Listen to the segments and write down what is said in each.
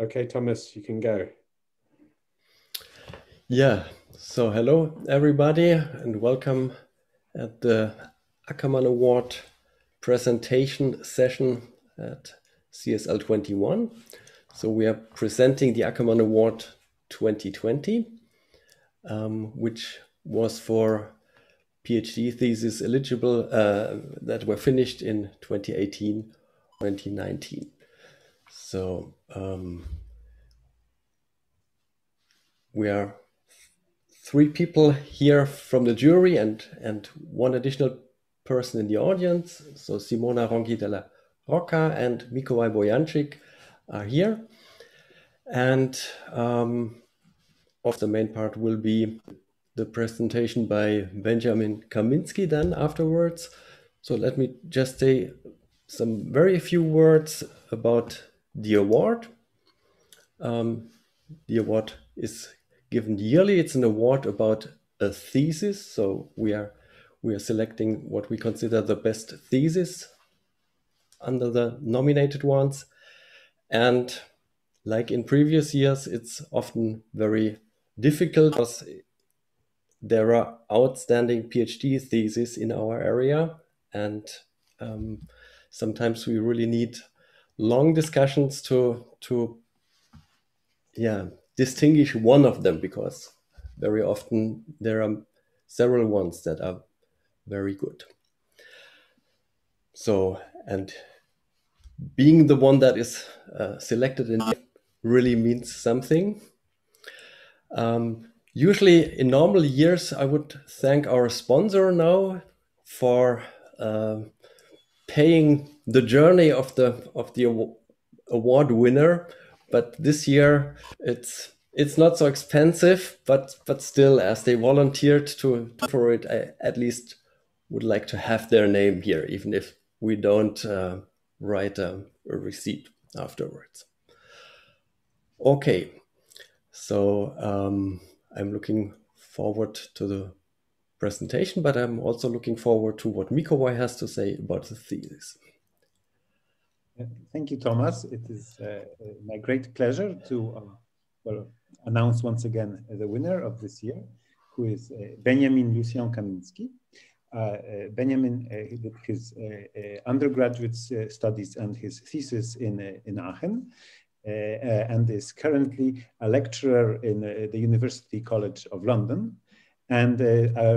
Okay, Thomas, you can go. Yeah, so hello everybody and welcome at the Ackermann Award presentation session at CSL 21. So we are presenting the Ackermann Award 2020, um, which was for PhD thesis eligible uh, that were finished in 2018, 2019. So um, we are three people here from the jury and, and one additional person in the audience. So Simona Ronchi della Rocca and Mikołaj Bojańczyk are here. And um, of the main part will be the presentation by Benjamin Kaminski then afterwards. So let me just say some very few words about the award. Um, the award is given yearly. It's an award about a thesis. So we are we are selecting what we consider the best thesis under the nominated ones. And like in previous years, it's often very difficult because there are outstanding PhD theses in our area. And um, sometimes we really need long discussions to, to yeah, distinguish one of them because very often there are several ones that are very good. So, and being the one that is uh, selected in really means something. Um, usually, in normal years, I would thank our sponsor now for uh, paying the journey of the of the award winner but this year it's it's not so expensive, but but still, as they volunteered to for it, I at least would like to have their name here, even if we don't uh, write a, a, receipt afterwards. Okay, so um, I'm looking forward to the presentation, but I'm also looking forward to what Mikołaj has to say about the thesis. Thank you, Thomas. It is uh, my great pleasure to uh, well, announce once again the winner of this year, who is uh, Benjamin Lucien Kaminski. Uh, uh, Benjamin uh, did his undergraduate studies and his thesis in, in Aachen. and is currently a lecturer in the University College of London. And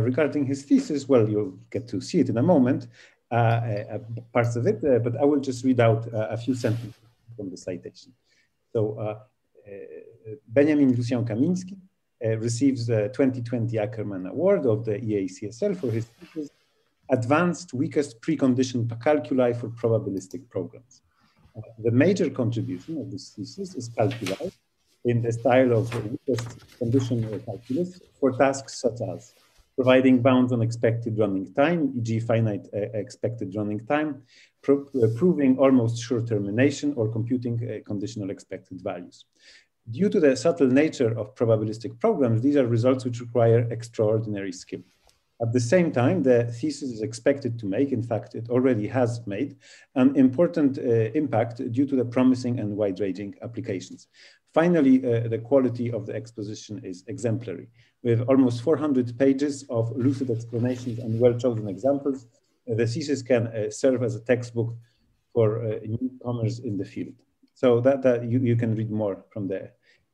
regarding his thesis, well, you'll get to see it in a moment, uh, uh, parts of it, uh, but I will just read out a few sentences from the citation. So Benjamin Lucien Kaminski receives the 2020 Ackermann Award of the EACSL for his thesis, Advanced Weakest Precondition Calculi for Probabilistic Programs. Uh, the major contribution of this thesis is calculi in the style of weakest condition calculus for tasks such as providing bounds on expected running time, e.g. finite uh, expected running time, pro uh, proving almost sure termination or computing uh, conditional expected values. Due to the subtle nature of probabilistic programs, these are results which require extraordinary skill. At the same time, the thesis is expected to make, in fact, it already has made, an important uh, impact due to the promising and wide-ranging applications. Finally, uh, the quality of the exposition is exemplary. With almost 400 pages of lucid explanations and well-chosen examples, uh, the thesis can uh, serve as a textbook for uh, newcomers in the field. So that, that you, you can read more from the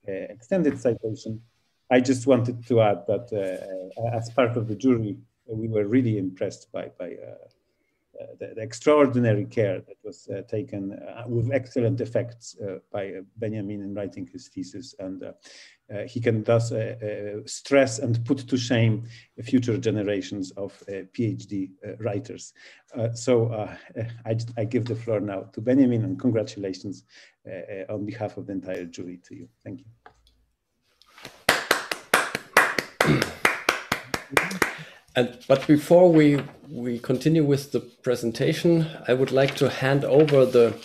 uh, extended citation. I just wanted to add that uh, as part of the jury, we were really impressed by, by the, the, extraordinary care that was uh, taken uh, with excellent effects uh, by uh, Benjamin in writing his thesis. And uh, he can thus stress and put to shame future generations of PhD writers. so I, I, give the floor now to Benjamin and congratulations on behalf of the entire jury to you. Thank you. And but before we we continue with the presentation, I would like to hand over the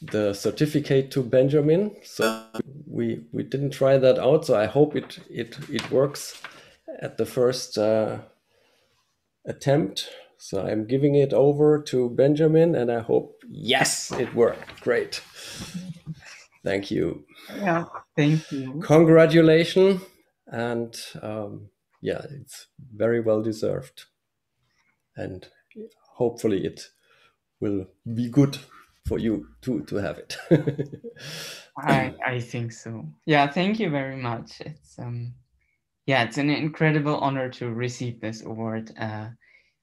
the certificate to Benjamin. So we we didn't try that out, so I hope it it it works at the first uh, attempt. So I'm giving it over to Benjamin, and I hope yes, it worked. Great. Thank you. Yeah, thank you. Congratulations. And um, yeah, it's very well deserved. And hopefully it will be good for you to, to have it. I, I think so. Yeah, thank you very much. It's um yeah, it's an incredible honor to receive this award. Uh,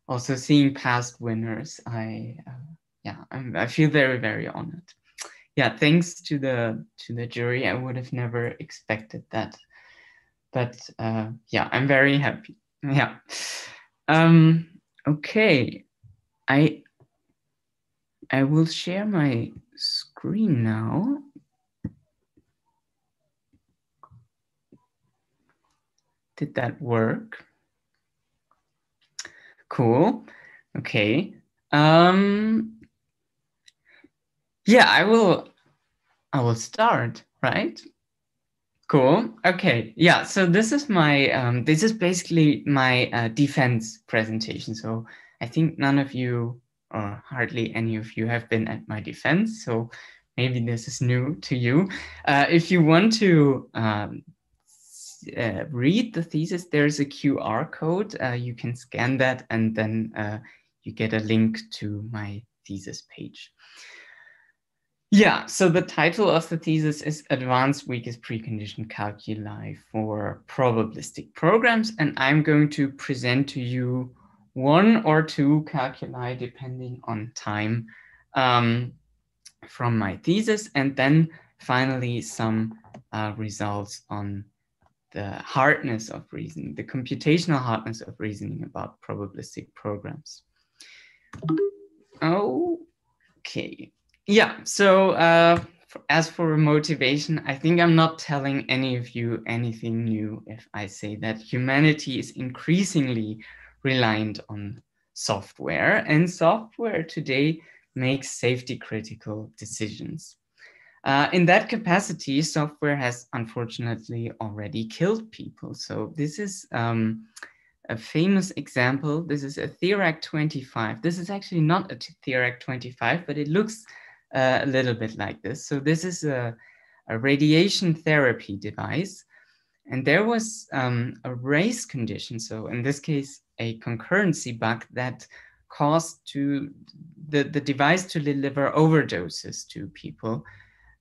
also seeing past winners, I uh, yeah, I'm, I feel very very honored. Yeah, thanks to the to the jury. I would have never expected that, but uh, yeah, I'm very happy. Yeah. Um, okay, I I will share my screen now. Did that work? Cool. Okay. Um, yeah, I will. I will start. Right. Cool. Okay. Yeah. So this is my. Um, this is basically my uh, defense presentation. So I think none of you, or hardly any of you, have been at my defense. So maybe this is new to you. Uh, if you want to um, uh, read the thesis, there's a QR code. Uh, you can scan that and then uh, you get a link to my thesis page. Yeah, so the title of the thesis is Advanced Weakest Precondition Calculi for Probabilistic Programs. And I'm going to present to you one or two calculi depending on time um, from my thesis. And then finally some uh, results on the hardness of reasoning, the computational hardness of reasoning about probabilistic programs. Okay, yeah, so uh, as for motivation, I think I'm not telling any of you anything new if I say that humanity is increasingly reliant on software and software today makes safety critical decisions. Uh, in that capacity, software has unfortunately already killed people. So this is um, a famous example. This is a Therac 25. This is actually not a Therac 25, but it looks uh, a little bit like this. So this is a, a radiation therapy device. And there was um, a race condition. So in this case, a concurrency bug that caused to the, the device to deliver overdoses to people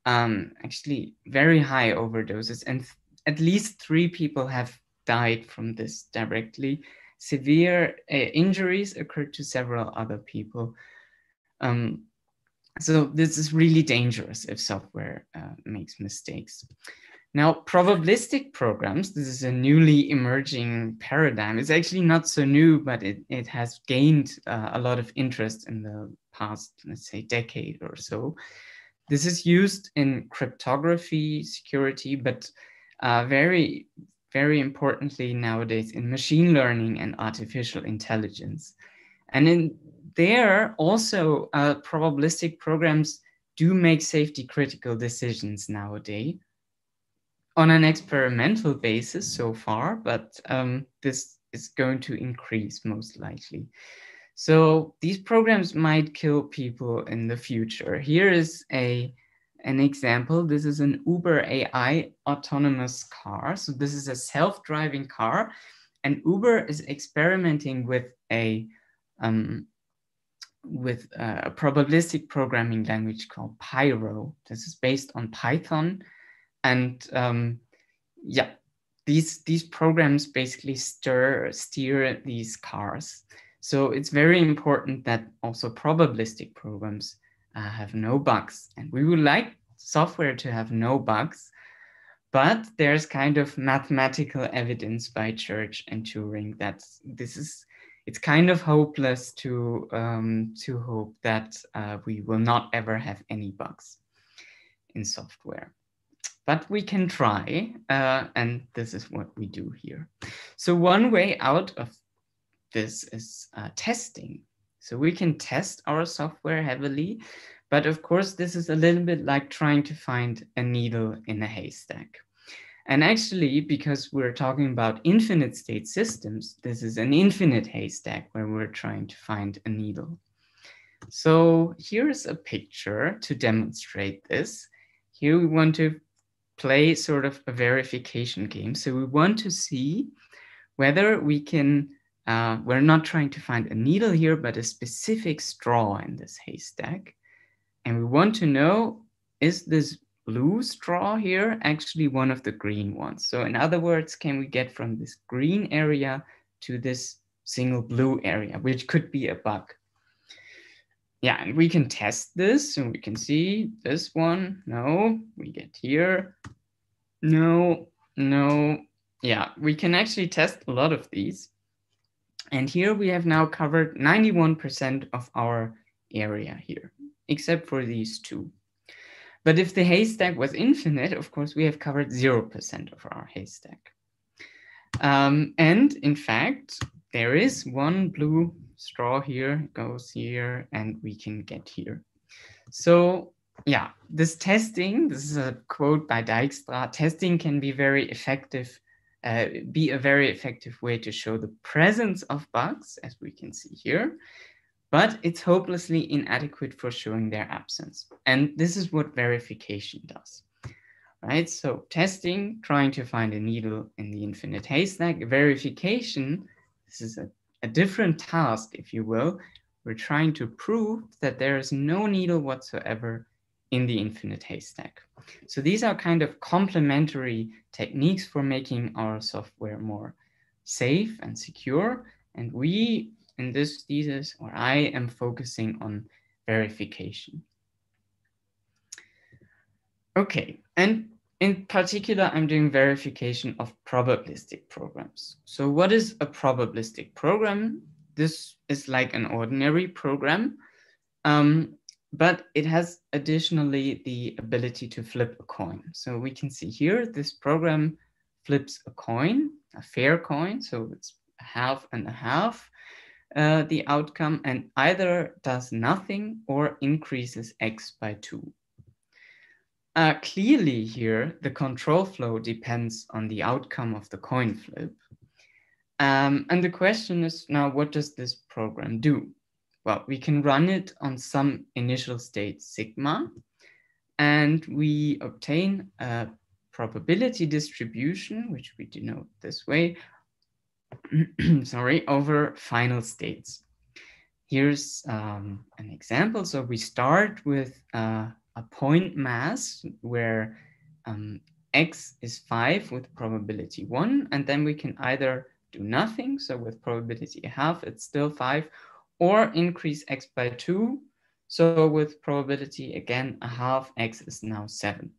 um, actually very high overdoses, and at least three people have died from this directly. Severe uh, injuries occurred to several other people. Um, so this is really dangerous if software uh, makes mistakes. Now, probabilistic programs, this is a newly emerging paradigm. It's actually not so new, but it, it has gained uh, a lot of interest in the past, let's say, decade or so. This is used in cryptography, security, but uh, very, very importantly nowadays in machine learning and artificial intelligence. And in there also uh, probabilistic programs do make safety critical decisions nowadays on an experimental basis so far, but um, this is going to increase most likely. So these programs might kill people in the future. Here is a an example. This is an Uber AI autonomous car. So this is a self-driving car and Uber is experimenting with a um, with a probabilistic programming language called Pyro. This is based on Python. And um, yeah, these, these programs basically stir, steer these cars. So it's very important that also probabilistic programs uh, have no bugs. And we would like software to have no bugs, but there's kind of mathematical evidence by Church and Turing that this is, it's kind of hopeless to, um, to hope that uh, we will not ever have any bugs in software but we can try, uh, and this is what we do here. So one way out of this is uh, testing. So we can test our software heavily, but of course, this is a little bit like trying to find a needle in a haystack. And actually, because we're talking about infinite state systems, this is an infinite haystack where we're trying to find a needle. So here's a picture to demonstrate this. here we want to play sort of a verification game. So we want to see whether we can, uh, we're not trying to find a needle here, but a specific straw in this haystack. And we want to know, is this blue straw here actually one of the green ones? So in other words, can we get from this green area to this single blue area, which could be a bug? yeah, and we can test this and we can see this one, no, we get here, no, no. Yeah, we can actually test a lot of these. And here we have now covered 91% of our area here, except for these two. But if the haystack was infinite, of course, we have covered 0% of our haystack. Um, and in fact, there is one blue straw here goes here and we can get here. So yeah, this testing, this is a quote by Dijkstra, testing can be very effective, uh, be a very effective way to show the presence of bugs, as we can see here, but it's hopelessly inadequate for showing their absence. And this is what verification does, right? So testing, trying to find a needle in the infinite haystack, verification, this is a a different task, if you will. We're trying to prove that there is no needle whatsoever in the infinite haystack. So these are kind of complementary techniques for making our software more safe and secure. And we, in this thesis, or I am focusing on verification. Okay, and in particular, I'm doing verification of probabilistic programs. So what is a probabilistic program? This is like an ordinary program, um, but it has additionally the ability to flip a coin. So we can see here, this program flips a coin, a fair coin. So it's half and a half, uh, the outcome, and either does nothing or increases x by two. Uh, clearly here, the control flow depends on the outcome of the coin flip. Um, and the question is now, what does this program do? Well, we can run it on some initial state sigma, and we obtain a probability distribution, which we denote this way, sorry, over final states. Here's um, an example. So we start with uh, a point mass where um, x is 5 with probability 1, and then we can either do nothing, so with probability half, it's still 5, or increase x by 2, so with probability, again, a half, x is now 7.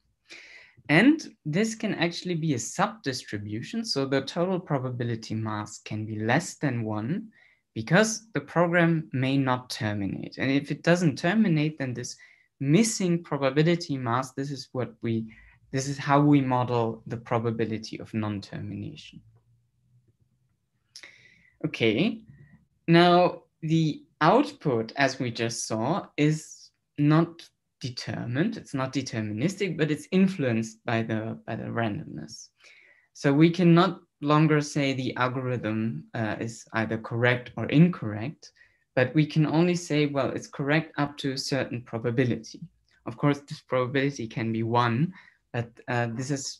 And this can actually be a sub-distribution, so the total probability mass can be less than 1, because the program may not terminate. And if it doesn't terminate, then this missing probability mass, this is what we, this is how we model the probability of non-termination. Okay, now the output, as we just saw, is not determined, it's not deterministic, but it's influenced by the, by the randomness. So we can not longer say the algorithm uh, is either correct or incorrect, but we can only say, well, it's correct up to a certain probability. Of course, this probability can be one, but uh, this is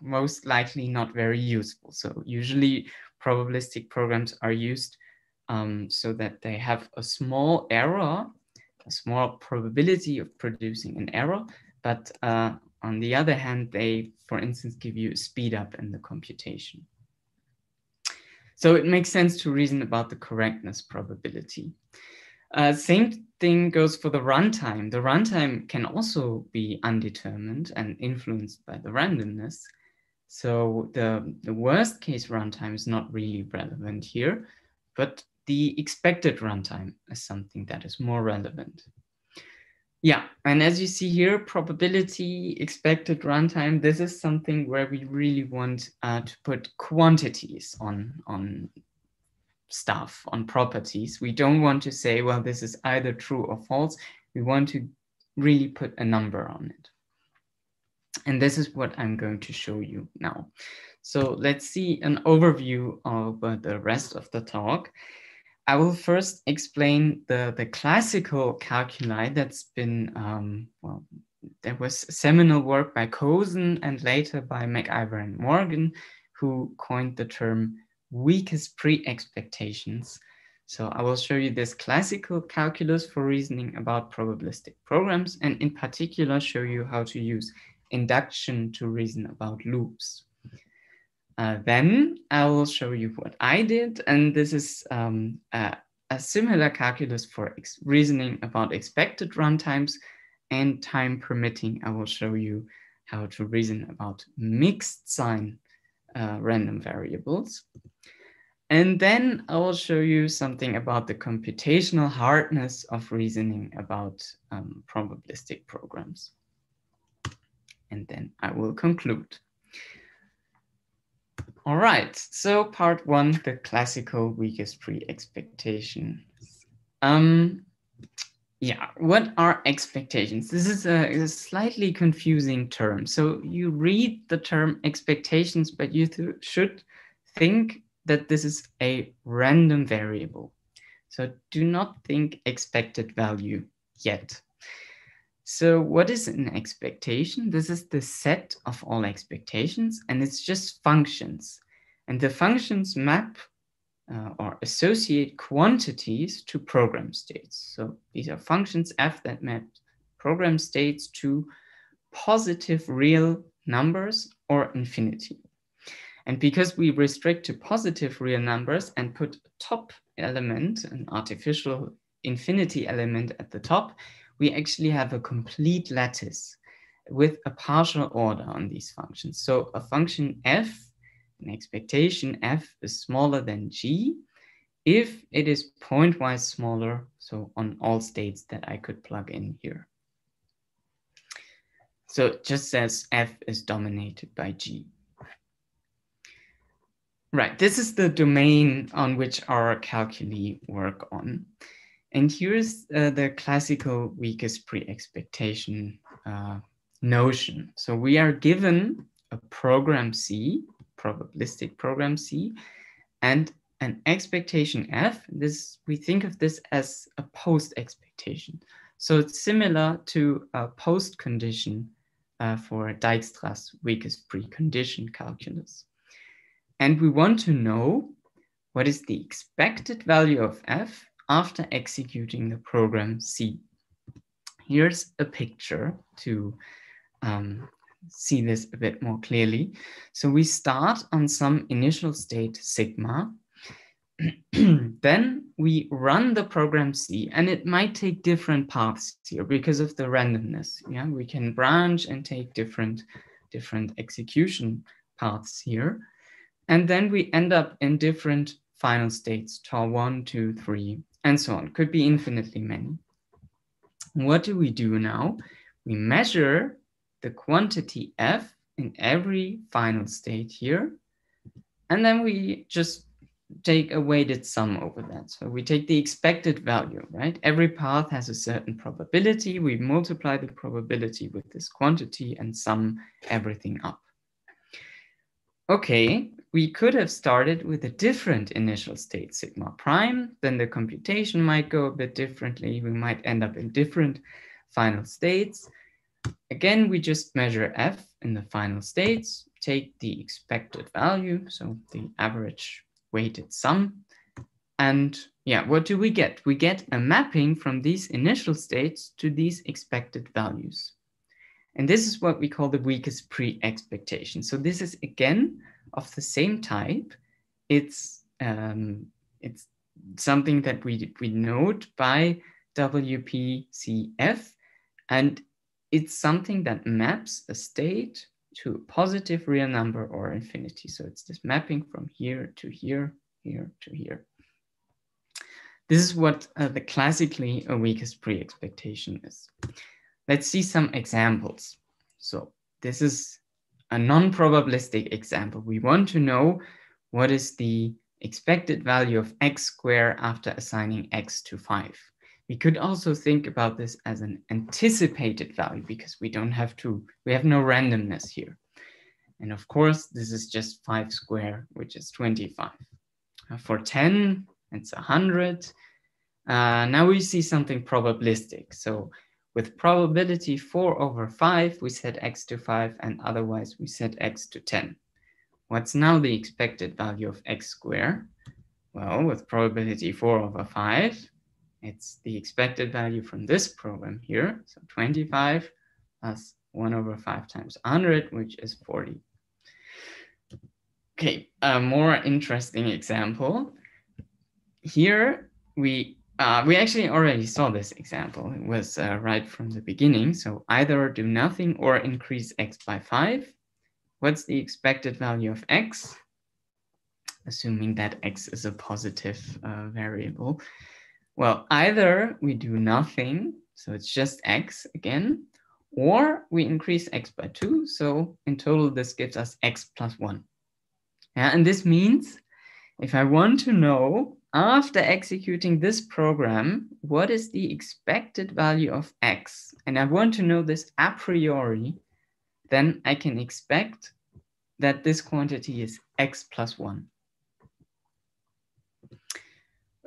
most likely not very useful. So usually probabilistic programs are used um, so that they have a small error, a small probability of producing an error, but uh, on the other hand, they, for instance, give you a speed up in the computation. So it makes sense to reason about the correctness probability. Uh, same thing goes for the runtime. The runtime can also be undetermined and influenced by the randomness. So the, the worst case runtime is not really relevant here, but the expected runtime is something that is more relevant. Yeah, and as you see here, probability, expected runtime, this is something where we really want uh, to put quantities on, on stuff, on properties. We don't want to say, well, this is either true or false. We want to really put a number on it. And this is what I'm going to show you now. So let's see an overview of uh, the rest of the talk. I will first explain the, the classical calculi that's been um, well, there was seminal work by Kozen and later by McIver and Morgan, who coined the term weakest pre-expectations. So I will show you this classical calculus for reasoning about probabilistic programs, and in particular show you how to use induction to reason about loops. Uh, then I will show you what I did, and this is um, a, a, similar calculus for reasoning about expected runtimes and time permitting. I will show you how to reason about mixed sign uh, random variables. And then I will show you something about the computational hardness of reasoning about um, probabilistic programs. And then I will conclude. All right, so part one, the classical weakest pre-expectation. Um, yeah, what are expectations? This is a, a, slightly confusing term. So you read the term expectations, but you th should think that this is a random variable. So do not think expected value yet. So what is an expectation? This is the set of all expectations and it's just functions. And the functions map uh, or associate quantities to program states. So these are functions f that map program states to positive real numbers or infinity. And because we restrict to positive real numbers and put a top element, an artificial infinity element at the top, we actually have a complete lattice with a partial order on these functions. So a function f, an expectation f is smaller than g if it is pointwise smaller, so on all states that I could plug in here. So it just says f is dominated by g. Right, this is the domain on which our calculi work on. And here's uh, the classical weakest pre-expectation uh, notion. So we are given a program C, probabilistic program C, and an expectation F. This We think of this as a post expectation. So it's similar to a post condition uh, for Dijkstra's weakest precondition calculus. And we want to know what is the expected value of f after executing the program C. Here's a picture to um, see this a bit more clearly. So we start on some initial state sigma. then we run the program C and it might take different paths here because of the randomness. Yeah, we can branch and take different, different execution paths here. And then we end up in different final states, tau one, two, three, and so on. Could be infinitely many. What do we do now? We measure the quantity f in every final state here. And then we just take a weighted sum over that. So we take the expected value, right? Every path has a certain probability. We multiply the probability with this quantity and sum everything up. Okay, we could have started with a different initial state, sigma prime, then the computation might go a bit differently. We might end up in different final states. Again, we just measure f in the final states, take the expected value, so the average weighted sum. And yeah, what do we get? We get a mapping from these initial states to these expected values. And this is what we call the weakest pre-expectation. So this is again of the same type. It's um, it's something that we we note by WPCF, and it's something that maps a state to a positive real number or infinity. So it's this mapping from here to here, here to here. This is what uh, the classically a weakest pre-expectation is. Let's see some examples. So this is a non-probabilistic example. We want to know what is the expected value of x squared after assigning x to 5. We could also think about this as an anticipated value because we don't have to, we have no randomness here. And of course, this is just 5 squared, which is 25. Uh, for 10, it's 100. Uh, now we see something probabilistic. So With probability 4 over 5, we set x to 5, and otherwise we set x to 10. What's now the expected value of x squared? Well, with probability 4 over 5, it's the expected value from this program here. So 25 plus 1 over 5 times 100, which is 40. Okay, a more interesting example. Here we uh, we actually already saw this example. It was uh, right from the beginning. So either do nothing or increase x by 5. What's the expected value of x? Assuming that x is a positive uh, variable. Well, either we do nothing, so it's just x again, or we increase x by 2. So in total, this gives us x plus 1. Yeah, and this means if I want to know after executing this program, what is the expected value of x? And I want to know this a priori, then I can expect that this quantity is x plus 1.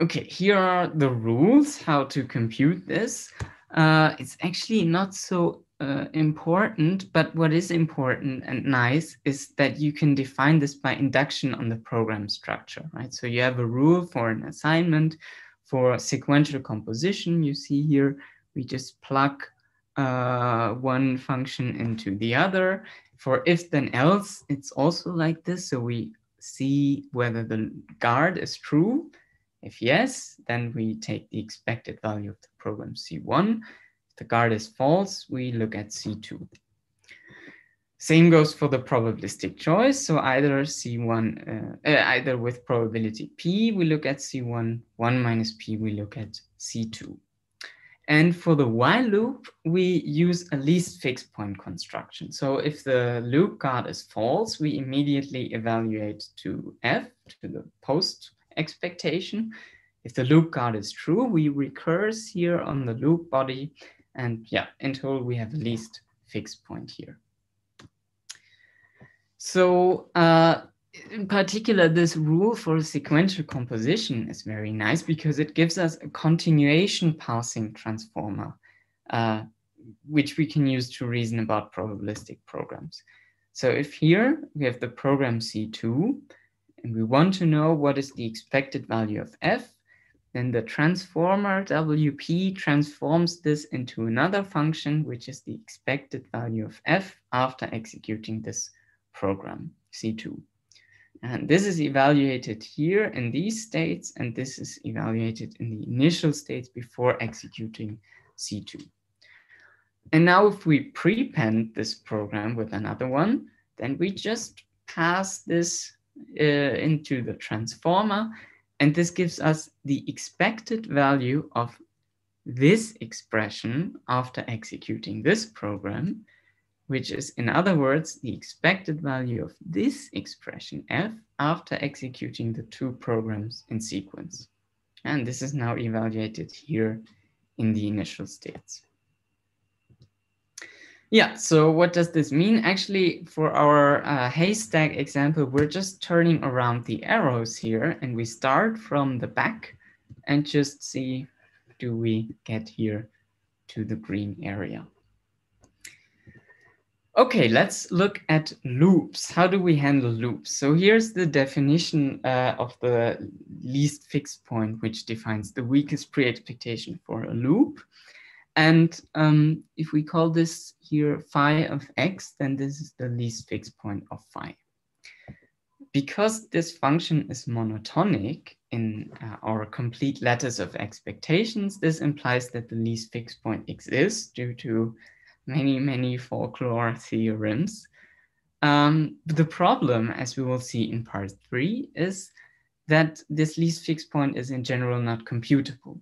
Okay, here are the rules how to compute this. Uh, it's actually not so uh, important, but what is important and nice is that you can define this by induction on the program structure, right? So you have a rule for an assignment for sequential composition. You see here, we just plug uh, one function into the other. For if then else, it's also like this. So we see whether the guard is true. If yes, then we take the expected value of the program C1 the guard is false, we look at C2. Same goes for the probabilistic choice. So either C1, uh, uh, either with probability P, we look at C1, 1 minus P, we look at C2. And for the while loop, we use a least fixed point construction. So if the loop guard is false, we immediately evaluate to F, to the post expectation. If the loop guard is true, we recurse here on the loop body and yeah, in total, we have a least fixed point here. So uh, in particular, this rule for sequential composition is very nice because it gives us a continuation passing transformer, uh, which we can use to reason about probabilistic programs. So if here we have the program C2, and we want to know what is the expected value of f, then the transformer WP transforms this into another function, which is the expected value of f after executing this program, C2. And this is evaluated here in these states, and this is evaluated in the initial states before executing C2. And now if we prepend this program with another one, then we just pass this uh, into the transformer and this gives us the expected value of this expression after executing this program, which is, in other words, the expected value of this expression f after executing the two programs in sequence. And this is now evaluated here in the initial states. Yeah, so what does this mean? Actually, for our uh, haystack example, we're just turning around the arrows here and we start from the back and just see, do we get here to the green area? Okay, let's look at loops. How do we handle loops? So here's the definition uh, of the least fixed point, which defines the weakest pre-expectation for a loop. And um, if we call this here phi of x, then this is the least fixed point of phi. Because this function is monotonic in uh, our complete lattice of expectations, this implies that the least fixed point exists due to many, many folklore theorems. Um, the problem, as we will see in part three, is that this least fixed point is in general not computable.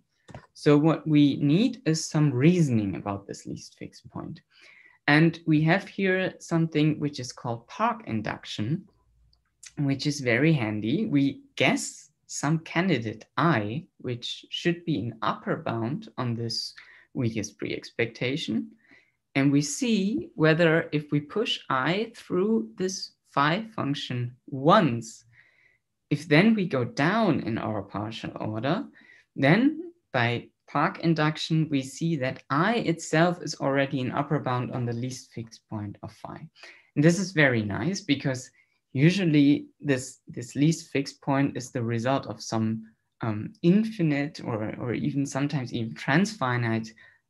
So what we need is some reasoning about this least fixed point. And we have here something which is called Park induction, which is very handy. We guess some candidate i, which should be an upper bound on this weakest pre-expectation. And we see whether if we push i through this phi function once, if then we go down in our partial order, then by Park induction, we see that I itself is already an upper bound on the least fixed point of phi. And this is very nice because usually this, this least fixed point is the result of some um, infinite or, or even sometimes even transfinite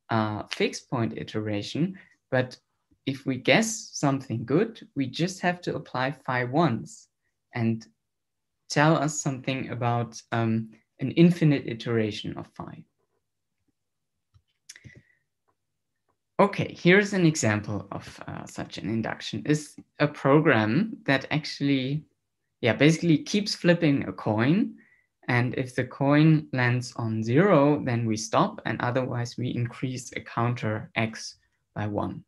uh, fixed point iteration. But if we guess something good, we just have to apply phi once and tell us something about um, an infinite iteration of phi. Okay, here's an example of uh, such an induction. Is a program that actually, yeah, basically keeps flipping a coin. And if the coin lands on zero, then we stop. And otherwise we increase a counter x by one.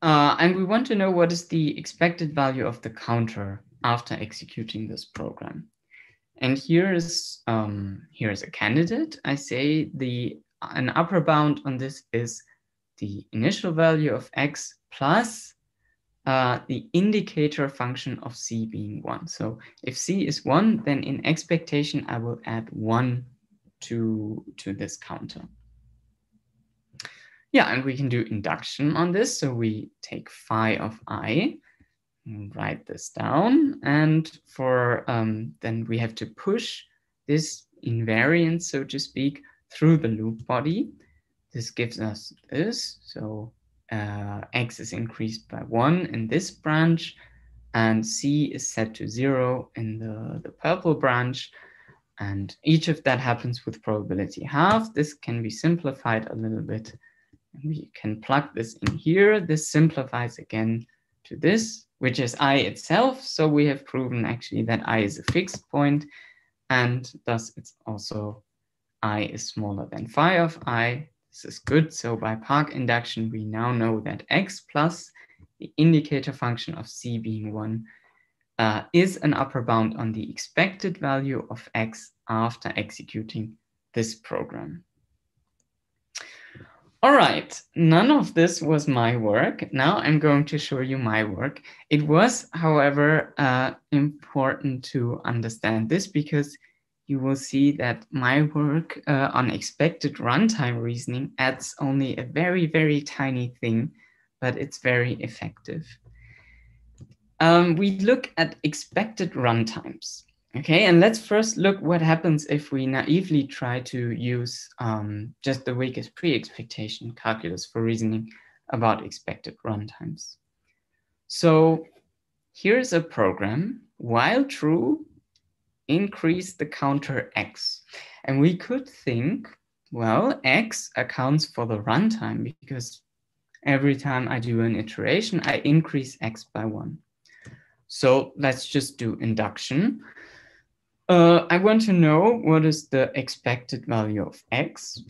Uh, and we want to know what is the expected value of the counter after executing this program. And here is, um, here is a candidate. I say the an upper bound on this is the initial value of x plus uh, the indicator function of c being 1. So if c is 1, then in expectation, I will add 1 to, to this counter. Yeah, and we can do induction on this. So we take phi of i, write this down, and for um, then we have to push this invariant, so to speak, through the loop body. This gives us this. So uh, x is increased by one in this branch, and c is set to zero in the, the purple branch. And each of that happens with probability half. This can be simplified a little bit. And we can plug this in here. This simplifies again to this, which is i itself. So we have proven actually that i is a fixed point, and thus it's also i is smaller than phi of i. This is good. So by Park induction, we now know that x plus the indicator function of c being 1 uh, is an upper bound on the expected value of x after executing this program. All right, none of this was my work. Now I'm going to show you my work. It was, however, uh, important to understand this because you will see that my work uh, on expected runtime reasoning adds only a very, very tiny thing, but it's very effective. Um, we look at expected runtimes. Okay, and let's first look what happens if we naively try to use um, just the weakest pre-expectation calculus for reasoning about expected runtimes. So here's a program, while true, increase the counter x. And we could think, well, x accounts for the runtime because every time I do an iteration, I increase x by one. So let's just do induction. Uh, I want to know what is the expected value of x.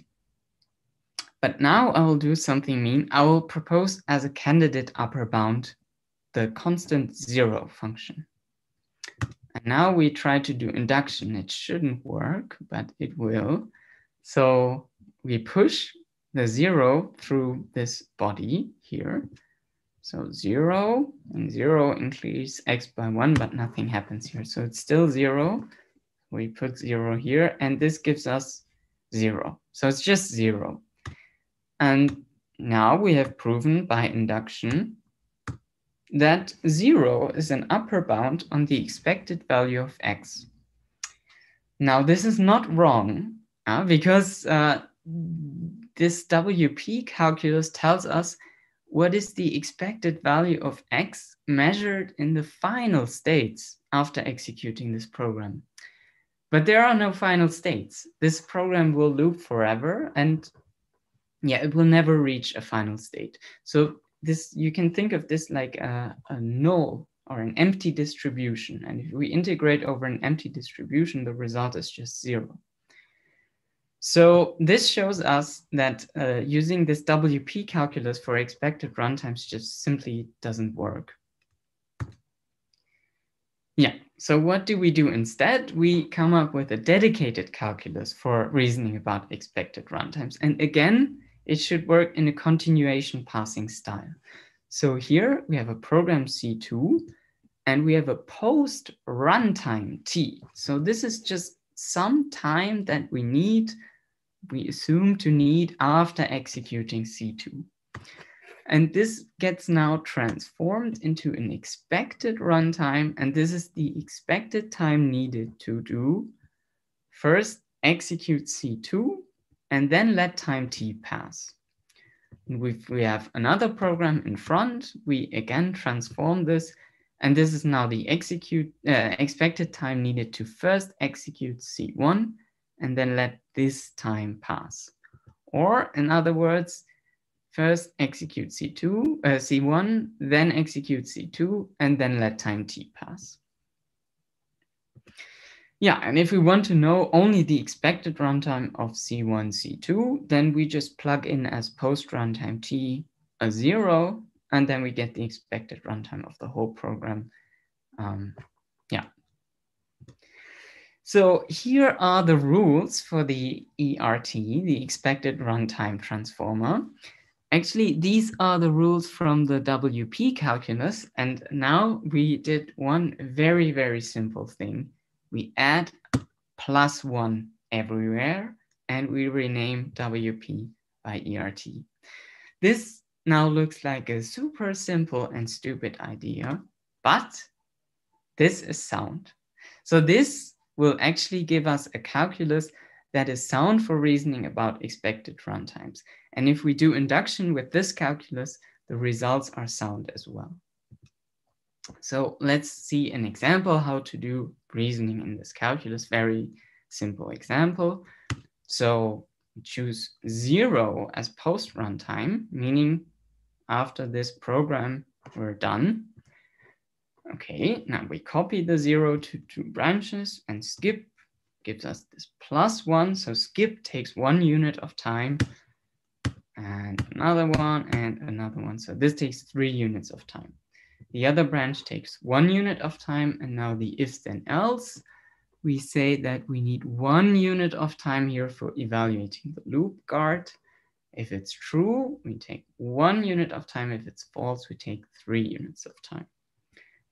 But now I will do something mean. I will propose as a candidate upper bound the constant zero function. And now we try to do induction. It shouldn't work, but it will. So we push the zero through this body here. So zero and zero increase x by one, but nothing happens here. So it's still zero we put zero here, and this gives us zero. So it's just zero. And now we have proven by induction that zero is an upper bound on the expected value of x. Now this is not wrong uh, because uh, this WP calculus tells us what is the expected value of x measured in the final states after executing this program. But there are no final states. This program will loop forever and yeah, it will never reach a final state. So this you can think of this like a, a null or an empty distribution. And if we integrate over an empty distribution, the result is just zero. So this shows us that uh, using this WP calculus for expected runtimes just simply doesn't work. Yeah, so what do we do instead? We come up with a dedicated calculus for reasoning about expected runtimes. And again, it should work in a continuation passing style. So here we have a program C2 and we have a post runtime T. So this is just some time that we need we assume to need after executing C2. And this gets now transformed into an expected runtime. And this is the expected time needed to do first execute C2 and then let time t pass. If we have another program in front, we again transform this. And this is now the execute uh, expected time needed to first execute C1 and then let this time pass. Or in other words, first execute C2, uh, C1, then execute C2, and then let time t pass. Yeah, and if we want to know only the expected runtime of C1, C2, then we just plug in as post runtime t a zero, and then we get the expected runtime of the whole program. Um, yeah. So here are the rules for the ERT, the expected runtime transformer. Actually, these are the rules from the WP calculus. And now we did one very, very simple thing. We add plus one everywhere and we rename WP by ERT. This now looks like a super simple and stupid idea, but this is sound. So this will actually give us a calculus that is sound for reasoning about expected runtimes. And if we do induction with this calculus, the results are sound as well. So let's see an example how to do reasoning in this calculus. Very simple example. So choose zero as post runtime, meaning after this program, we're done. Okay, now we copy the zero to two branches and skip gives us this plus one. So skip takes one unit of time and another one and another one. So this takes three units of time. The other branch takes one unit of time. And now the if then else, we say that we need one unit of time here for evaluating the loop guard. If it's true, we take one unit of time. If it's false, we take three units of time.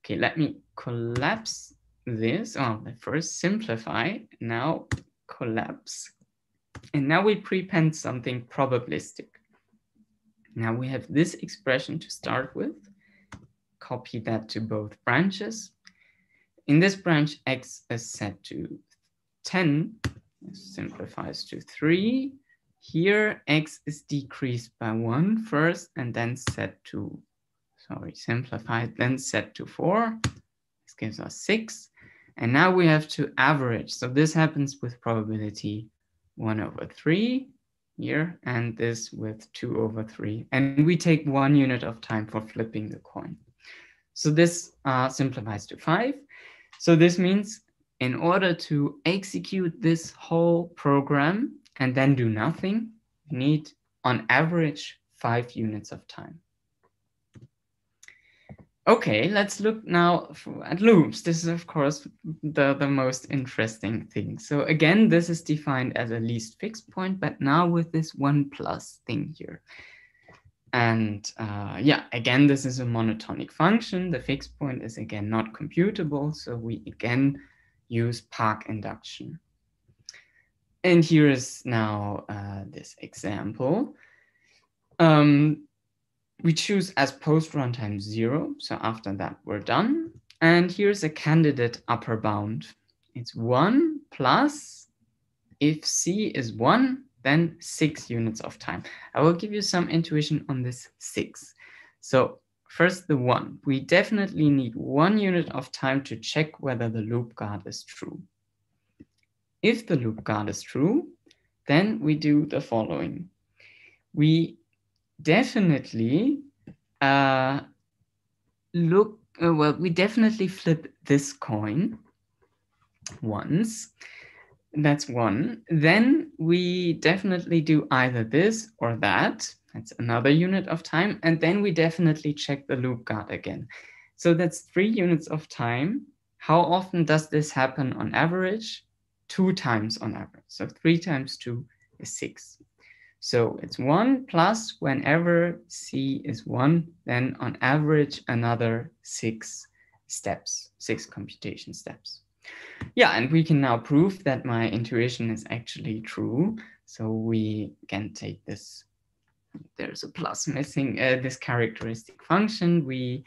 Okay, let me collapse this, oh, let first simplify, now collapse. And now we prepend something probabilistic. Now we have this expression to start with. Copy that to both branches. In this branch, x is set to 10, simplifies to 3. Here, x is decreased by 1 first and then set to, sorry, simplified, then set to 4. This gives us 6. And now we have to average. So this happens with probability one over three here, and this with two over three. And we take one unit of time for flipping the coin. So this uh, simplifies to five. So this means in order to execute this whole program and then do nothing, you need on average five units of time. Okay, let's look now at loops. This is, of course, the, the most interesting thing. So again, this is defined as a least fixed point, but now with this one plus thing here. And uh, yeah, again, this is a monotonic function. The fixed point is again not computable. So we again use Park induction. And here is now uh, this example. Um, we choose as post runtime zero. So after that, we're done. And here's a candidate upper bound. It's one plus, if C is one, then six units of time. I will give you some intuition on this six. So first the one, we definitely need one unit of time to check whether the loop guard is true. If the loop guard is true, then we do the following. We definitely uh, look, uh, well, we definitely flip this coin once. That's one. Then we definitely do either this or that. That's another unit of time. And then we definitely check the loop guard again. So that's three units of time. How often does this happen on average? Two times on average. So three times two is six. So it's one plus whenever C is one, then on average, another six steps, six computation steps. Yeah, and we can now prove that my intuition is actually true. So we can take this, there's a plus missing, uh, this characteristic function. We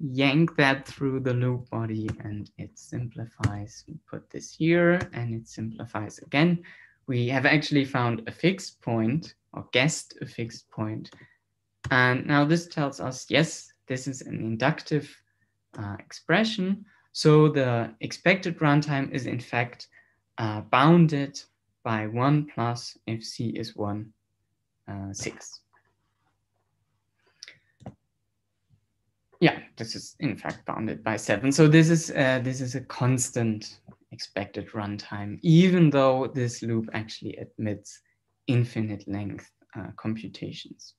yank that through the loop body and it simplifies. We put this here and it simplifies again. We have actually found a fixed point or guessed a fixed point. And now this tells us, yes, this is an inductive uh, expression. So the expected runtime is in fact uh, bounded by 1 plus if c is 1, uh, 6. Yeah, this is in fact bounded by 7. So this is, uh, this is a constant expected runtime, even though this loop actually admits infinite length uh, computations.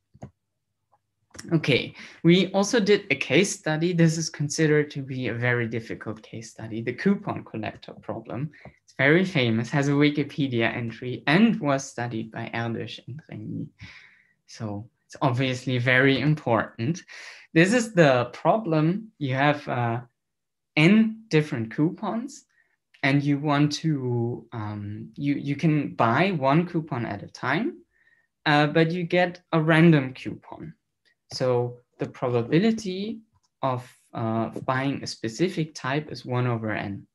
Okay, we also did a case study. This is considered to be a very difficult case study, the coupon collector problem. It's very famous, has a Wikipedia entry, and was studied by Erdős and Rényi. So it's obviously very important. This is the problem. You have uh, n different coupons, and you want to, um, you, you can buy one coupon at a time, uh, but you get a random coupon. So the probability of uh, buying a specific type is 1 over n.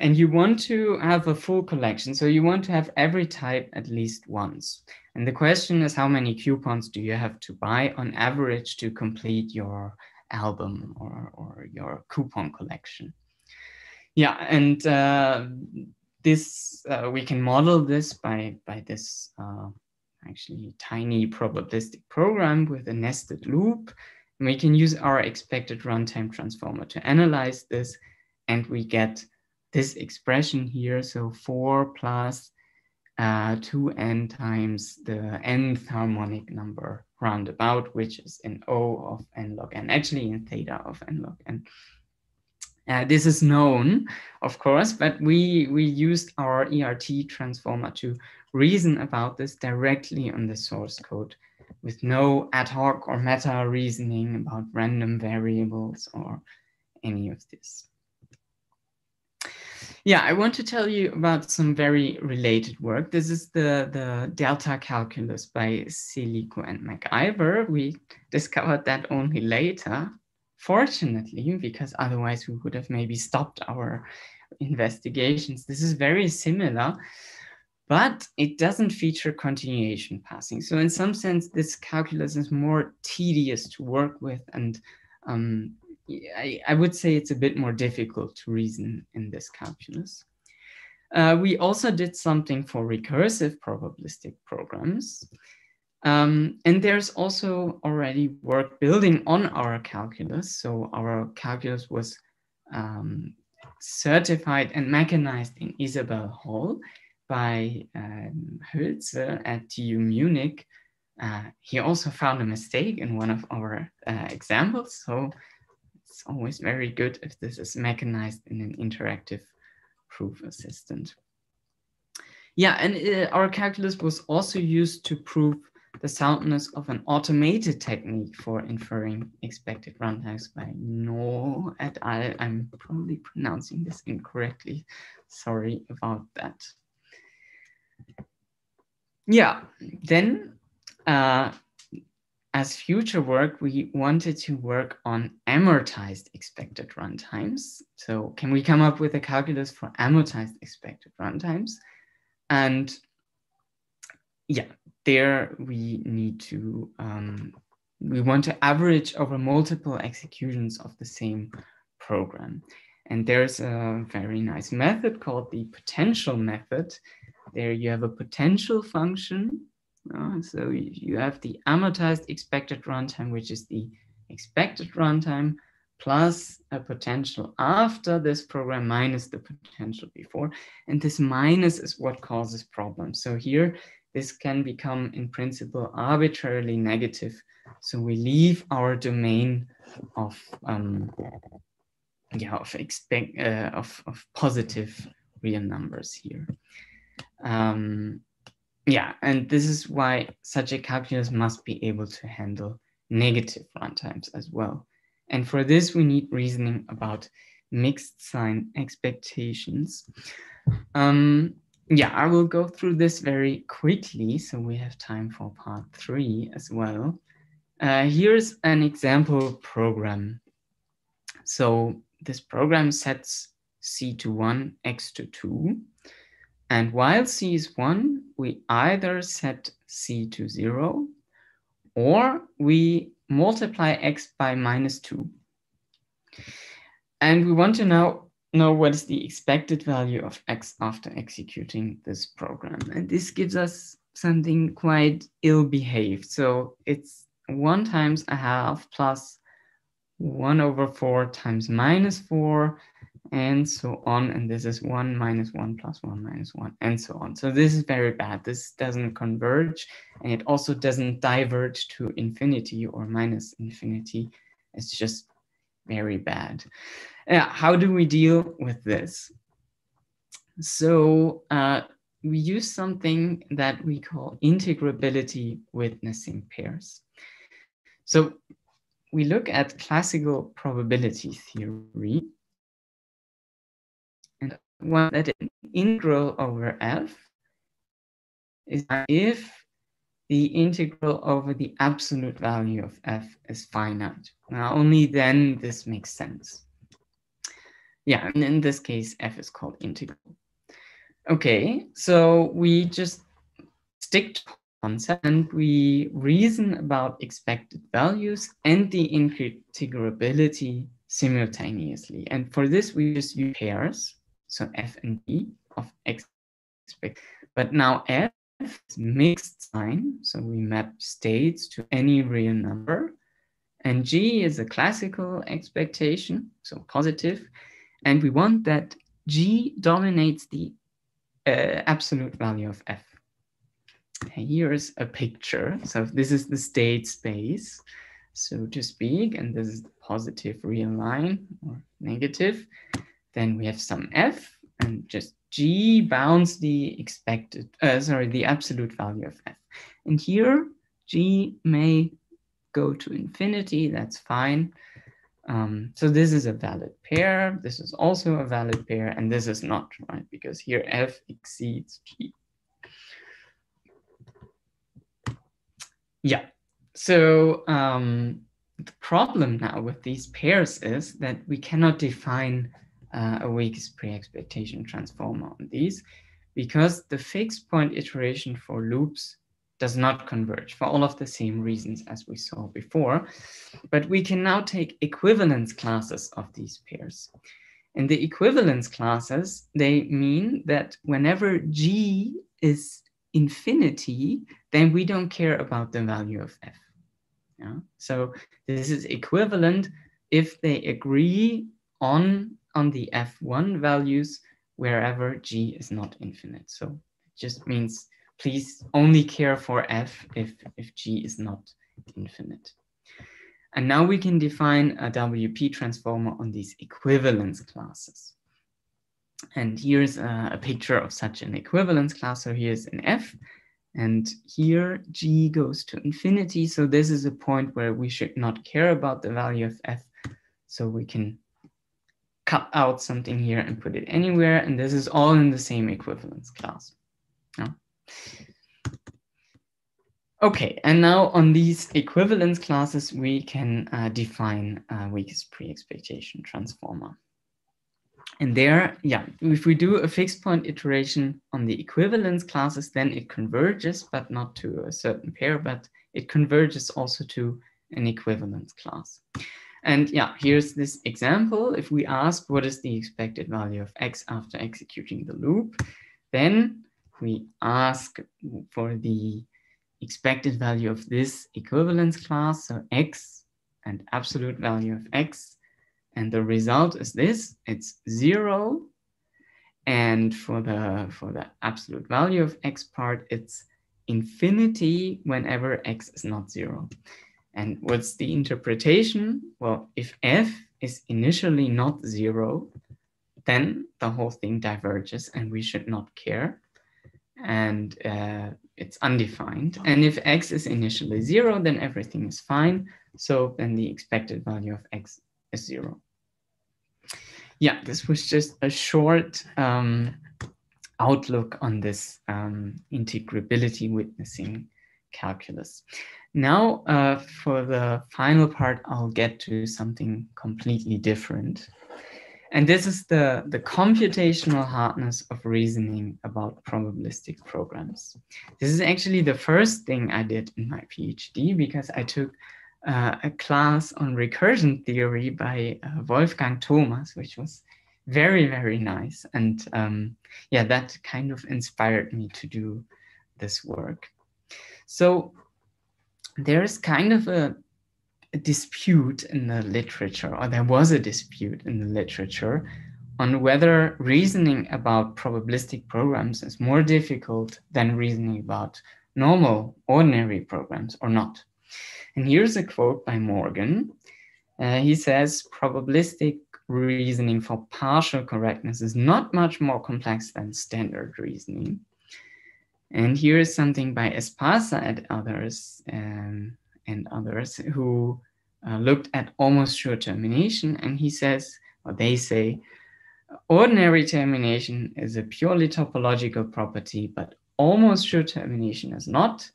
And you want to have a full collection. So you want to have every type at least once. And the question is how many coupons do you have to buy on average to complete your album or, or your coupon collection? Yeah, and uh, this uh, we can model this by, by this uh, actually tiny probabilistic program with a nested loop. And we can use our expected runtime transformer to analyze this. And we get this expression here. So 4 plus, uh, 2n times the nth harmonic number roundabout, which is in O of n log n, actually in theta of n log n. Uh, this is known, of course, but we, we used our ERT transformer to reason about this directly on the source code with no ad hoc or meta reasoning about random variables or any of this. Yeah, I want to tell you about some very related work. This is the, the delta calculus by Celiku and McIver. We discovered that only later, fortunately, because otherwise we would have maybe stopped our investigations. This is very similar but it doesn't feature continuation passing. So in some sense, this calculus is more tedious to work with. And um, I, I, would say it's a bit more difficult to reason in this calculus. Uh, we also did something for recursive probabilistic programs. Um, and there's also already work building on our calculus. So our calculus was um, certified and mechanized in Isabelle/HOL by um, at TU Munich, uh, he also found a mistake in one of our uh, examples. So it's always very good if this is mechanized in an interactive proof assistant. Yeah, and uh, our calculus was also used to prove the soundness of an automated technique for inferring expected runtimes by Ngo et al. I'm probably pronouncing this incorrectly. Sorry about that yeah, then uh, as future work, we wanted to work on amortized expected runtimes. So can we come up with a calculus for amortized expected runtimes? And yeah, there we need to, um, we want to average over multiple executions of the same program. And there's a very nice method called the potential method there you have a potential function. Uh, so you have the amortized expected runtime, which is the expected runtime plus a potential after this program minus the potential before. And this minus is what causes problems. So here, this can become in principle arbitrarily negative. So we leave our domain of um, yeah of expect uh, of, of positive real numbers here. Um, yeah, and this is why such a calculus must be able to handle negative runtimes as well. And for this, we need reasoning about mixed sign expectations. Um, yeah, I will go through this very quickly so we have time for part three as well. Uh, here's an example program. So this program sets c to 1, x to 2. And while c is 1, we either set c to 0 or we multiply x by minus 2. And we want to now know what is the expected value of x after executing this program. And this gives us something quite ill-behaved. So it's 1 times a half plus 1 over 4 times minus 4 and so on. And this is 1 minus 1 plus 1 minus 1 and so on. So this is very bad. This doesn't converge and it also doesn't diverge to infinity or minus infinity. It's just very bad. Uh, how do we deal with this? So uh, we use something that we call integrability witnessing pairs. So we look at classical probability theory and one that integral over f is if the integral over the absolute value of f is finite. Now, only then this makes sense. Yeah, and in this case, f is called integral. Okay, so we just stick to concept and we reason about expected values and the integrability simultaneously. And for this, we just use pairs, so f and g of x. But now f is mixed sign, so we map states to any real number. And g is a classical expectation, so positive. And we want that g dominates the uh, absolute value of f. Here's a picture. So this is the state space, so to speak, and this is the positive real line or negative. Then we have some f and just g bounds the expected, uh, sorry, the absolute value of f. And here g may go to infinity, that's fine. Um, so this is a valid pair, this is also a valid pair, and this is not, right? Because here f exceeds g. Yeah, so um, the problem now with these pairs is that we cannot define uh, a weakest pre-expectation transformer on these because the fixed point iteration for loops does not converge for all of the same reasons as we saw before. But we can now take equivalence classes of these pairs. And the equivalence classes, they mean that whenever G is infinity, then we don't care about the value of F. Yeah? So this is equivalent if they agree on, on the F1 values wherever G is not infinite. So it just means please only care for f if, if g is not infinite. And now we can define a WP transformer on these equivalence classes. And here's a, a, picture of such an equivalence class. So here's an F, and here G goes to infinity. So this is a point where we should not care about the value of F. So we can cut out something here and put it anywhere. And this is all in the same equivalence class. Okay, and now on these equivalence classes, we can uh, define a weakest pre-expectation transformer. And there, yeah, if we do a fixed point iteration on the equivalence classes, then it converges, but not to a certain pair, but it converges also to an equivalence class. And yeah, here's this example. If we ask what is the expected value of x after executing the loop, then we ask for the expected value of this equivalence class, so x and absolute value of x. And the result is this, it's zero. And for the, for the absolute value of x part, it's infinity whenever x is not zero. And what's the interpretation? Well, if f is initially not zero, then the whole thing diverges and we should not care and uh, it's undefined. And if x is initially zero, then everything is fine. So then the expected value of x is zero. Yeah, this was just a short um, outlook on this um, integrability witnessing calculus. Now, uh, for the final part, I'll get to something completely different. And this is the, the computational hardness of reasoning about probabilistic programs. This is actually the first thing I did in my PhD because I took uh, a class on recursion theory by uh, Wolfgang Thomas, which was very, very nice. And um, yeah, that kind of inspired me to do this work. So there is kind of a, a dispute in the literature, or there was a dispute in the literature on whether reasoning about probabilistic programs is more difficult than reasoning about normal, ordinary programs or not. And here's a quote by Morgan. Uh, he says, probabilistic reasoning for partial correctness is not much more complex than standard reasoning. And here is something by Esparza and others, um, and others who uh, looked at almost sure termination. And he says, or they say, ordinary termination is a purely topological property, but almost sure termination is not.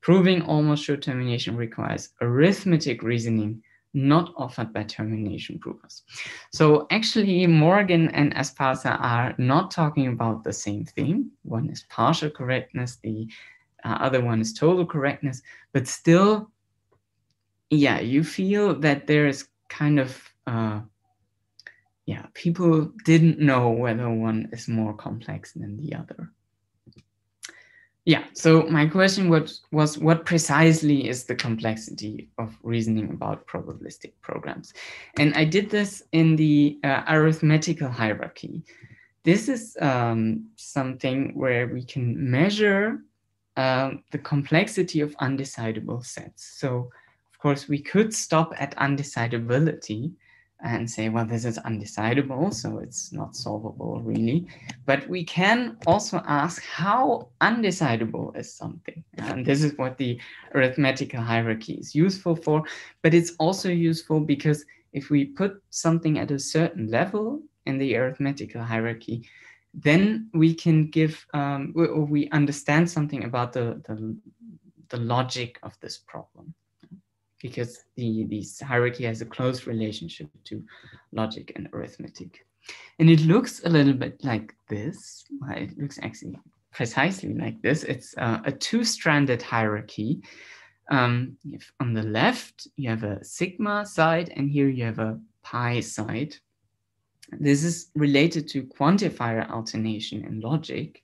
Proving almost sure termination requires arithmetic reasoning not offered by termination provers. So actually Morgan and Esparza are not talking about the same thing. One is partial correctness, the uh, other one is total correctness, but still, yeah, you feel that there is kind of, uh, yeah, people didn't know whether one is more complex than the other. Yeah, so my question was, was what precisely is the complexity of reasoning about probabilistic programs? And I did this in the uh, arithmetical hierarchy. This is um, something where we can measure um, the complexity of undecidable sets. So of course we could stop at undecidability, and say, well, this is undecidable, so it's not solvable really. But we can also ask how undecidable is something. And this is what the arithmetical hierarchy is useful for. But it's also useful because if we put something at a certain level in the arithmetical hierarchy, then we can give, um, or we understand something about the, the, the logic of this problem because the this hierarchy has a close relationship to logic and arithmetic. And it looks a little bit like this. Well, it looks actually precisely like this. It's uh, a two-stranded hierarchy. Um, on the left, you have a sigma side, and here you have a pi side. This is related to quantifier alternation in logic.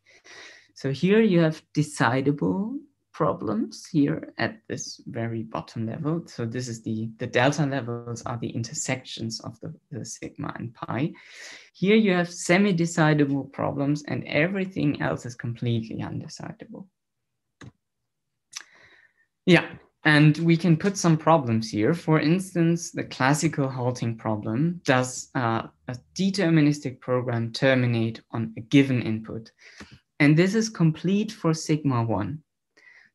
So here you have decidable problems here at this very bottom level. So this is the, the delta levels are the intersections of the, the sigma and pi. Here you have semi-decidable problems and everything else is completely undecidable. Yeah, and we can put some problems here. For instance, the classical halting problem, does uh, a deterministic program terminate on a given input? And this is complete for sigma 1.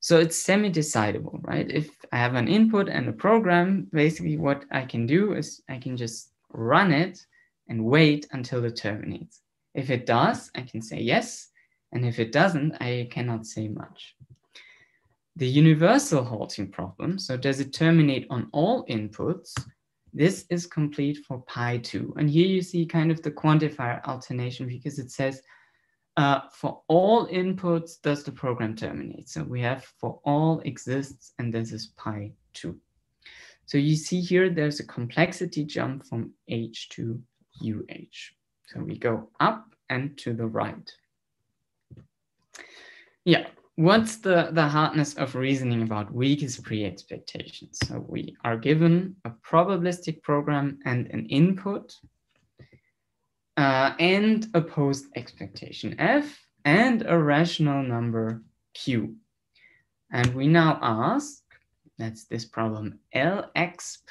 So it's semi-decidable, right? If I have an input and a program, basically what I can do is I can just run it and wait until it terminates. If it does, I can say yes. And if it doesn't, I cannot say much. The universal halting problem, so does it terminate on all inputs? This is complete for pi 2. And here you see kind of the quantifier alternation because it says uh, for all inputs, does the program terminate? So we have for all exists, and this is pi 2. So you see here, there's a complexity jump from H to UH. So we go up and to the right. Yeah, what's the, the hardness of reasoning about weakest pre-expectations? So we are given a probabilistic program and an input uh, and a post expectation f and a rational number q. And we now ask, that's this problem, Lexp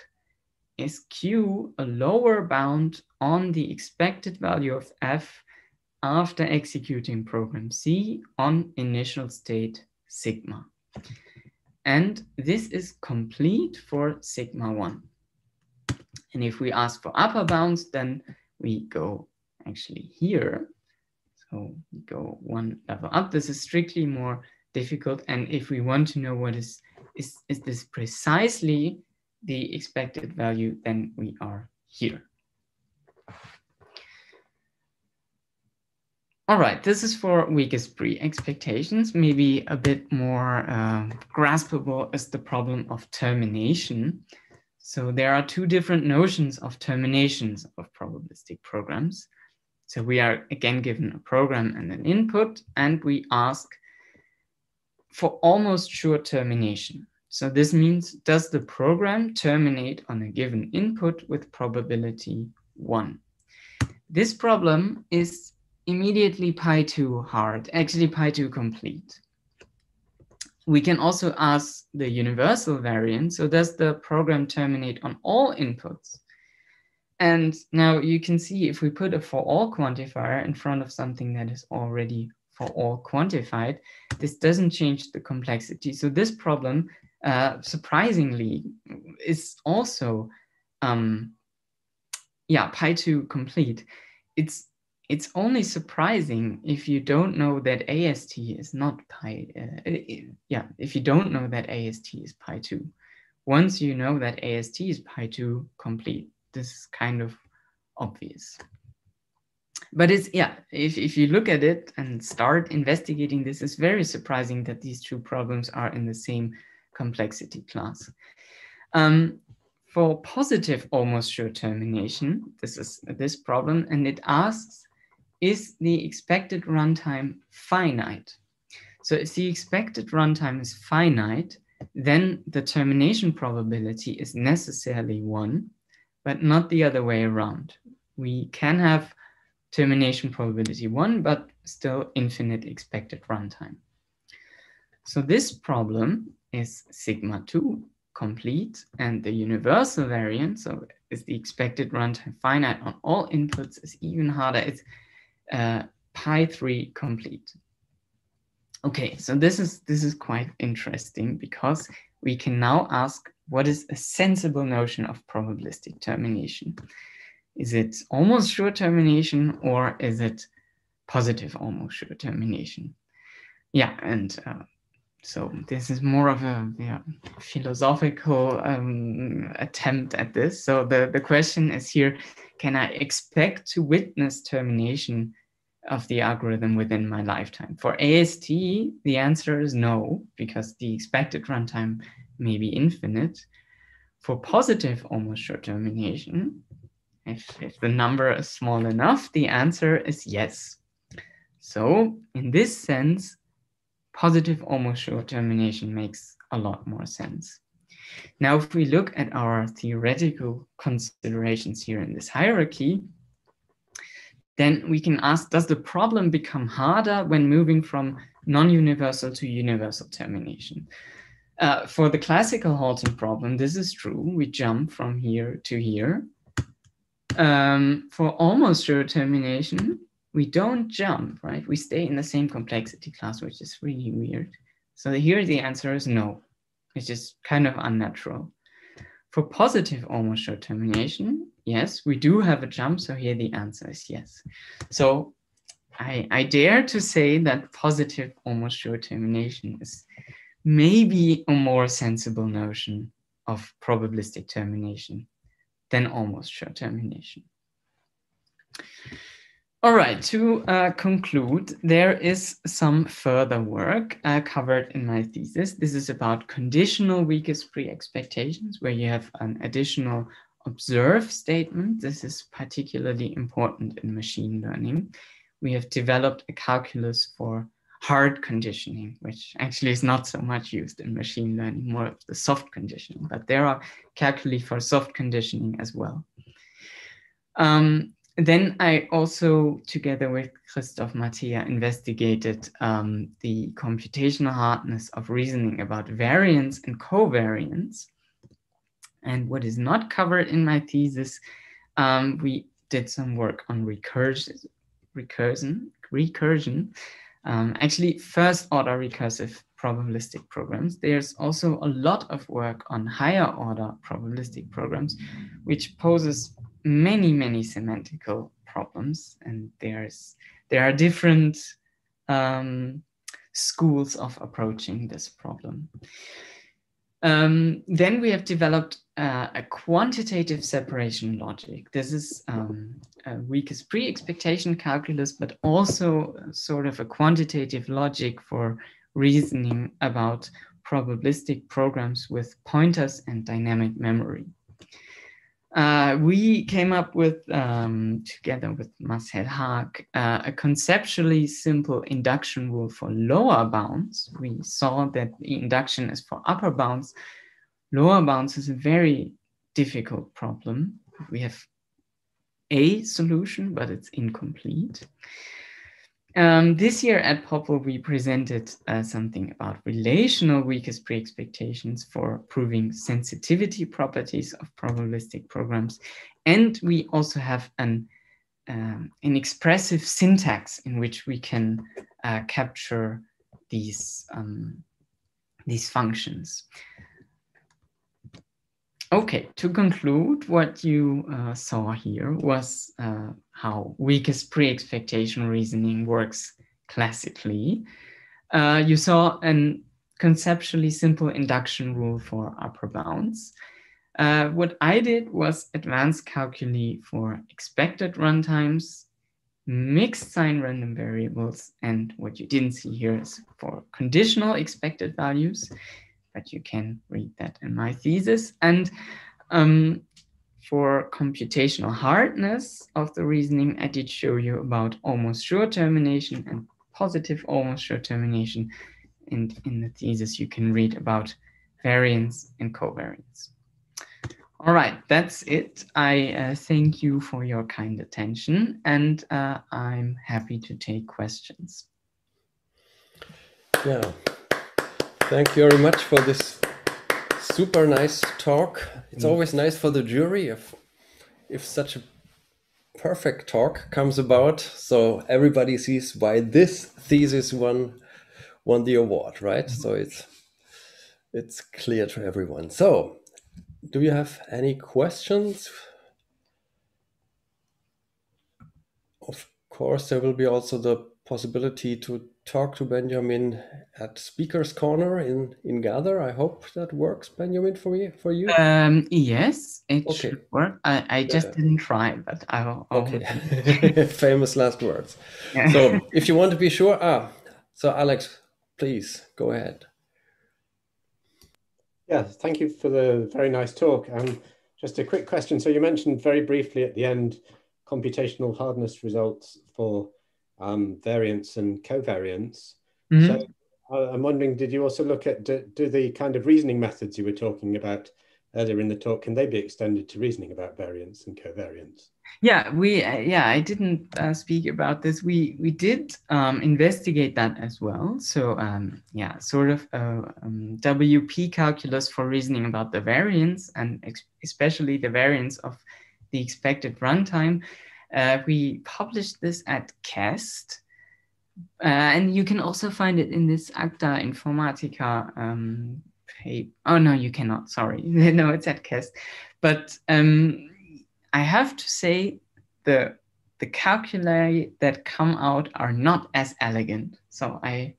is q a lower bound on the expected value of f after executing program C on initial state sigma. And this is complete for sigma 1. And if we ask for upper bounds, then we go actually here. So we go one level up. This is strictly more difficult. And if we want to know what is, is, is this precisely the expected value, then we are here. All right, this is for weakest pre-expectations. Maybe a bit more uh, graspable is the problem of termination. So there are two different notions of terminations of probabilistic programs. So we are again given a program and an input, and we ask for almost sure termination. So this means, does the program terminate on a given input with probability one? This problem is immediately pi 2 hard, actually pi 2 complete. We can also ask the universal variant. So does the program terminate on all inputs? And now you can see if we put a for all quantifier in front of something that is already for all quantified, this doesn't change the complexity. So this problem, uh, surprisingly, is also, um, yeah, pi 2 complete. It's it's only surprising if you don't know that AST is not pi. Uh, yeah, if you don't know that AST is pi 2. Once you know that AST is pi 2 complete, this is kind of obvious. But it's, yeah, if, if you look at it and start investigating this, it's very surprising that these two problems are in the same complexity class. Um, for positive almost sure termination, this is this problem, and it asks is the expected runtime finite? So if the expected runtime is finite, then the termination probability is necessarily one, but not the other way around. We can have termination probability one, but still infinite expected runtime. So this problem is sigma 2 complete and the universal variant, so is the expected runtime finite on all inputs is even harder. It's uh, pi 3 complete. Okay, so this is this is quite interesting because we can now ask what is a sensible notion of probabilistic termination? Is it almost sure termination or is it positive almost sure termination? Yeah, and uh, so this is more of a yeah, philosophical um, attempt at this. So the, the question is here, can I expect to witness termination of the algorithm within my lifetime? For AST, the answer is no, because the expected runtime may be infinite. For positive almost sure termination, if, if the number is small enough, the answer is yes. So in this sense, positive almost sure termination makes a lot more sense. Now, if we look at our theoretical considerations here in this hierarchy, then we can ask, does the problem become harder when moving from non-universal to universal termination? Uh, for the classical halting problem, this is true. We jump from here to here. Um, for almost sure termination, we don't jump, right? We stay in the same complexity class, which is really weird. So here the answer is no, which is kind of unnatural. For positive almost sure termination, yes, we do have a jump. So here the answer is yes. So I, I dare to say that positive almost sure termination is maybe a more sensible notion of probabilistic termination than almost sure termination. All right, to uh, conclude, there is some further work uh, covered in my thesis. This is about conditional weakest pre-expectations, where you have an additional observe statement. This is particularly important in machine learning. We have developed a calculus for hard conditioning, which actually is not so much used in machine learning, more of the soft conditioning, but there are calculi for soft conditioning as well. Um, then I also, together with Christoph Matheja, investigated um, the computational hardness of reasoning about variance and covariance. And what is not covered in my thesis, um, we did some work on recursion, recursion, recursion. Um, actually, first order recursive probabilistic programs. There's also a lot of work on higher order probabilistic programs, which poses many, many semantical problems, and there's there are different um, schools of approaching this problem. Um, then we have developed uh, a quantitative separation logic. This is um, pre-expectation calculus, but also sort of a quantitative logic for reasoning about probabilistic programs with pointers and dynamic memory. Uh, we came up with, um, together with Marcel Hark, uh, a conceptually simple induction rule for lower bounds. We saw that the induction is for upper bounds. Lower bounds is a very difficult problem. We have a solution, but it's incomplete. Um, this year at POPL, we presented uh, something about relational weakest pre-expectations for proving sensitivity properties of probabilistic programs. And we also have an, um, an expressive syntax in which we can uh, capture these, um, these functions. Okay, to conclude, what you uh, saw here was uh, how weakest pre-expectation reasoning works classically. Uh, you saw a conceptually simple induction rule for upper bounds. Uh, what I did was advanced calculi for expected runtimes, mixed sign random variables, and what you didn't see here is for conditional expected values but you can read that in my thesis. And um, for computational hardness of the reasoning, I did show you about almost sure termination and positive almost sure termination. And in the thesis, you can read about variance and covariance. All right, that's it. I uh, thank you for your kind attention, and uh, I'm happy to take questions. Yeah, Thank you very much for this super nice talk. It's mm. always nice for the jury if if such a perfect talk comes about, so everybody sees why this thesis won won the award, right? Mm -hmm. So it's it's clear to everyone. So, do you have any questions? Of course, there will be also the possibility to talk to Benjamin at Speaker's Corner in in Gather. I hope that works, Benjamin, for you. For you? Um, yes, it okay. should work. I, I just didn't try, but I will. Okay. Famous last words. Yeah. So, if you want to be sure, ah, so Alex, please go ahead. Yeah, thank you for the very nice talk. Um, just a quick question. So you mentioned very briefly at the end computational hardness results for um, variance and covariance. Mm-hmm. So uh, I'm wondering, did you also look at do, do, the kind of reasoning methods you were talking about earlier in the talk? Can they be extended to reasoning about variance and covariance? Yeah, we uh, yeah I didn't uh, speak about this. We we did um, investigate that as well. So um, yeah, sort of a um, WP calculus for reasoning about the variance and ex- especially the variance of the expected runtime. Uh, we published this at QEST, uh, and you can also find it in this Acta Informatica um, paper. Oh, no, you cannot. Sorry. no, it's at QEST. But um, I have to say the the calculi that come out are not as elegant. So I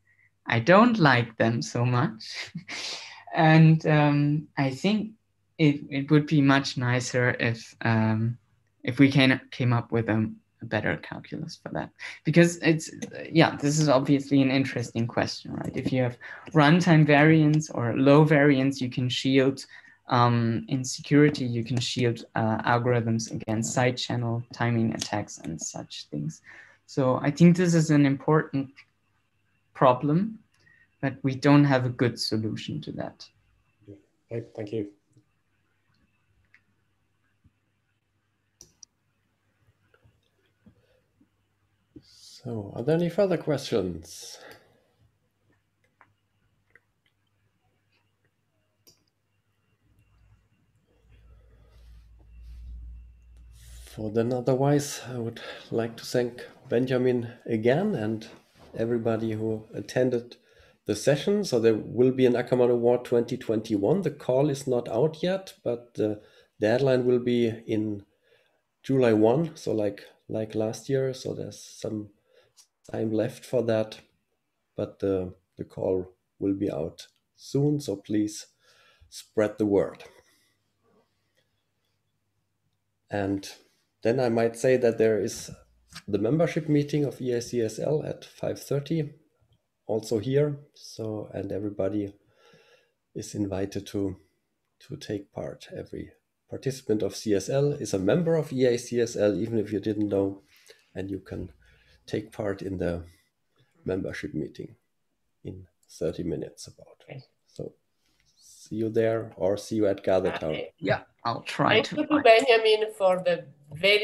I don't like them so much. and um, I think it, it would be much nicer if um, if we can came up with a, a, better calculus for that. Because it's yeah this is obviously an interesting question right? If you have runtime variance or low variance you can shield um, in security you can shield uh, algorithms against side channel timing attacks and such things. So i think this is an important problem but we don't have a good solution to that. Okay thank you So, are there any further questions? For then, otherwise, I would like to thank Benjamin again and everybody who attended the session. So, there will be an Ackermann Award 2021. The call is not out yet, but the deadline will be in July 1, so like like last year. So there's some time left for that, but the, the call will be out soon. So please spread the word. And then I might say that there is the membership meeting of EACSL at 5.30 also here. So, and everybody is invited to, to take part. Every participant of CSL is a member of EACSL, even if you didn't know, and you can take part in the membership meeting in 30 minutes about. Okay. So see you there or see you at Gather Town. Okay. Yeah, I'll try Thank to. you to Benjamin for the very